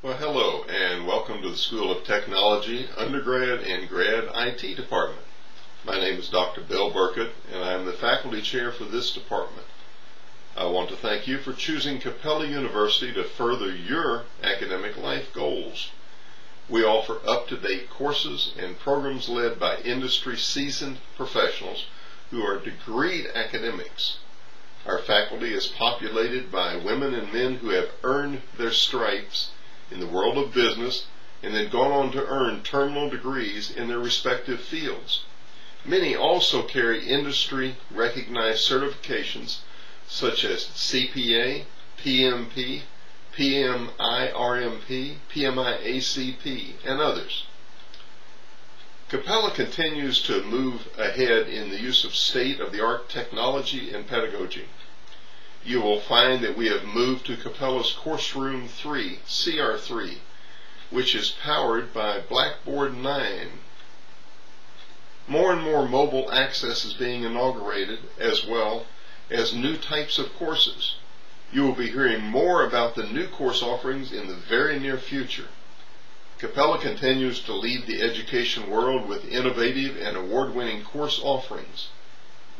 Well, hello, and welcome to the School of Technology undergrad and grad IT department. My name is Dr. Bill Burkett, and I am the faculty chair for this department. I want to thank you for choosing Capella University to further your academic life goals. We offer up-to-date courses and programs led by industry seasoned professionals who are degreed academics. Our faculty is populated by women and men who have earned their stripes in the world of business and then gone on to earn terminal degrees in their respective fields. Many also carry industry recognized certifications such as CPA, PMP, PMIRMP, PMIACP, and others. Capella continues to move ahead in the use of state-of-the-art technology and pedagogy. You will find that we have moved to Capella's Course Room 3, CR3, which is powered by Blackboard 9. More and more mobile access is being inaugurated as well as new types of courses. You will be hearing more about the new course offerings in the very near future. Capella continues to lead the education world with innovative and award-winning course offerings.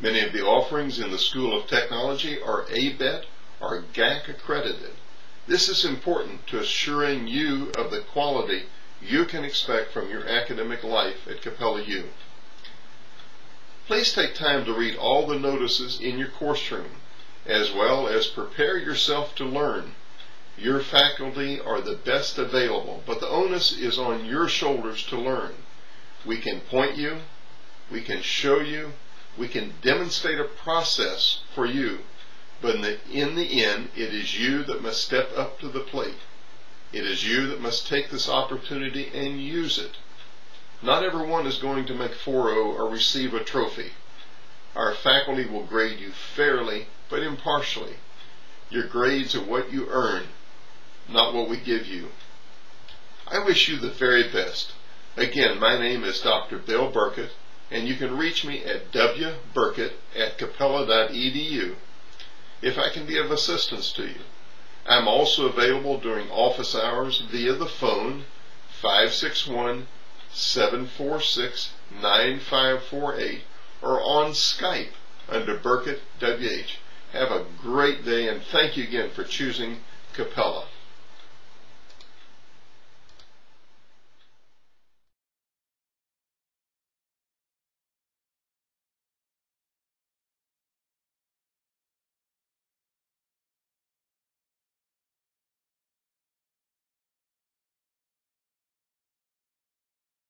Many of the offerings in the School of Technology are ABET or GAC accredited. This is important to assuring you of the quality you can expect from your academic life at Capella U. Please take time to read all the notices in your course room, as well as prepare yourself to learn. Your faculty are the best available, but the onus is on your shoulders to learn. We can point you, we can show you, we can demonstrate a process for you, but in the, in the end, it is you that must step up to the plate. It is you that must take this opportunity and use it. Not everyone is going to make 4.0 or receive a trophy. Our faculty will grade you fairly but impartially. Your grades are what you earn, not what we give you. I wish you the very best. Again, my name is Dr. Bill Burkett, and you can reach me at wburkett at capella.edu if I can be of assistance to you. I'm also available during office hours via the phone 561 746 9548 or on Skype under Burkett WH. Have a great day and thank you again for choosing Capella.